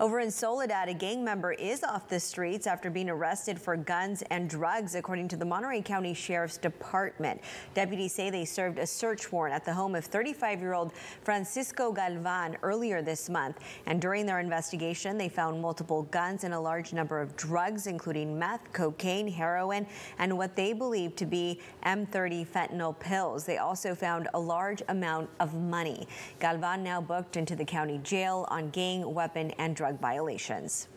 Over in Soledad, a gang member is off the streets after being arrested for guns and drugs, according to the Monterey County Sheriff's Department. Deputies say they served a search warrant at the home of 35-year-old Francisco Galvan earlier this month. And during their investigation, they found multiple guns and a large number of drugs, including meth, cocaine, heroin, and what they believe to be M30 fentanyl pills. They also found a large amount of money. Galvan now booked into the county jail on gang, weapon, and violations.